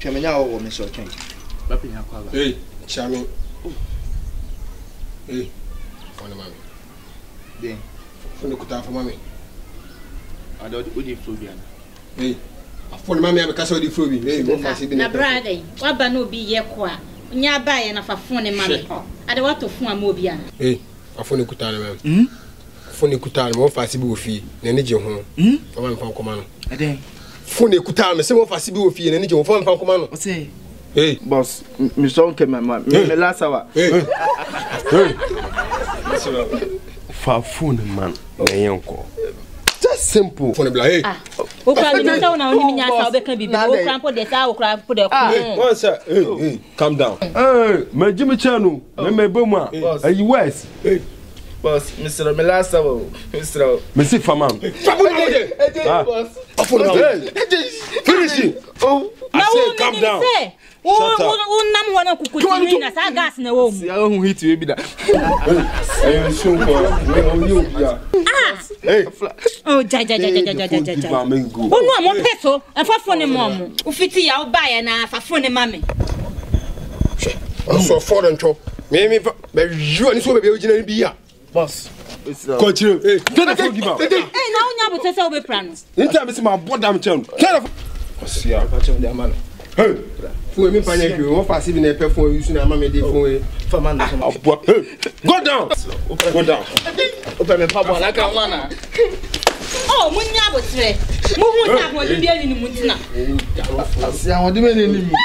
twɛmɛnya wɔ wɔ me sɛ ɔtwɛn bapɛnya kɔ aba ee kyame ee fɔne ma mi den fone kuta afɔ ma mi ada odi furo bi ana ee afɔne ma mi a bɛ kasa odi furo bi ee mo fa se bi ne ta na brada yi waba n'obi yɛ kɔ a nya ba yɛ nafa fɔne ma mi ada wato fun a ma obi ana ee afɔne kuta ne ma mi fɔne kuta ne ma o fa se bi wo fi na ne je ho fɔma mi fa kɔma no. Phone, ekuta mi sɛ wɔfa si bi wɔ fie n'ani gye wɔfa nfa nkoma no. Hey. Boss, mi sɔn kɛmɛ ma, mi mi lasa wa. Fa fone man, na yɛn kɔ. Just simple. Fone e bila hey. Ah. O kura mi nisa oh, wona oni mi nya sa o bɛ kan bibi o kura mpo de sa o kura mpo de kun. Wọ́n sẹ́, hey hey calm down. Ee, mɛ jimi tiɲɛ nu, mɛ oh. mɛ bɛ mu a, ayi west. Boss, misiri mi lasa wa o, misiri o. Misi fama. Famu n'o ye. E de ah. boss. Open now. Finish it. Oh, I say calm down. Shut up. Unam wana Ah. Oh, oh peso. Afafo ne mo Ufiti ya oba ya na afafo ne mame. Aso fo ntwo. Me me ba ju ani so be be o jina ni bi ya kɔkyerɛ uh, Hey, gi ma na wonya abotɛ sɛ plans. no nta mesi ma bɔ dam kyɛ no tɛnɛfo ɔsia pakyɛ de ama no fún mi panye yẹn fi wọn fa síbi náà ẹ pẹ fún oyún sunu amami de fún ye. Oh. fama nà sọmọ. ọbọ go down go down. o pẹ mi pa bọ alaka wa na. ọ mo ní àbòtirẹ mo hún ní àwọn ọdún bíi ẹni ni mo ti nà. àti àwọn ọdún bíi ẹni ni mo.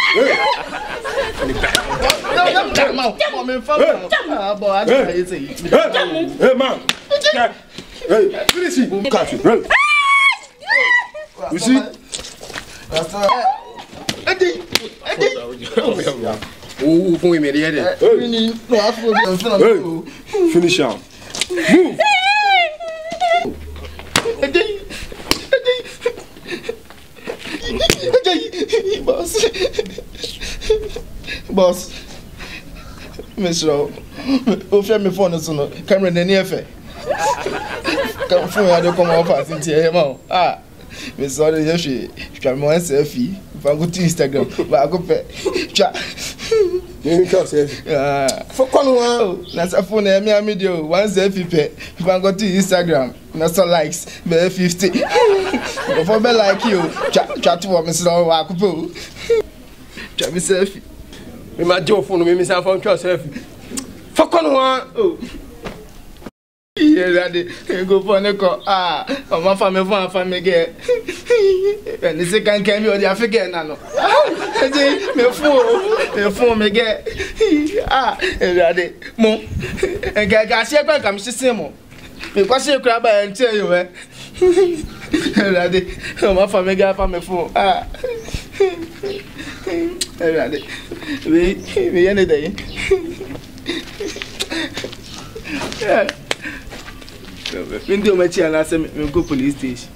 jẹ́ mo jẹ́ mo jẹ́ mo. Hey, finish it. Look at you. Hey. You see? Eddie, Eddie. Oh, fún mi rí ẹ̀dẹ̀. Finish up. Move. Eddie, Eddie. Eddie, boss. Boss. Mr. O fẹ́ mi fọ́ọ̀nù sùn nù, Cameron ẹni ẹ̀fẹ̀ fóònù yà dé kọ́ máa fà sí ti ẹ̀ mọ́ a mi sọ de yẹ hwè twa mi wọn sẹ́ẹ̀fì baako ti instagram baako pẹ twa. yìí ká sẹ́ẹ̀fì. fọkànnù wa. nasa fóònù yẹ mi àmì di o wọn sẹ́ẹ̀fì pẹ baako ti instagram nasa likes bẹ́ẹ̀ fifty nkurɔfoɔ bɛ like yi o twa twa to wɔ mi sọ baako pẹ o twa mi sẹ́ẹ̀fì. mi ma jẹ́ o fóònù mi mi sá fọ́ n twa sẹ́ẹ̀fì fọkànnù wa. Ewurade nkurɔfoɔ ne kɔ a ɔma fa me fɔ afa me kɛ ɛne se kankan bi ɔde afe kɛ na no ɛgye mefo mefo me kɛ a Ewurade mo nkɛkɛaseɛ kɔ nka mehye sen mo mekwase kura ba ɛnkyɛ yi wɛ Ewurade ɔma fa me kɛ afa me fo a Ewurade meyɛ ne dɛn Yeah. Mende o meti anase, menko police polícia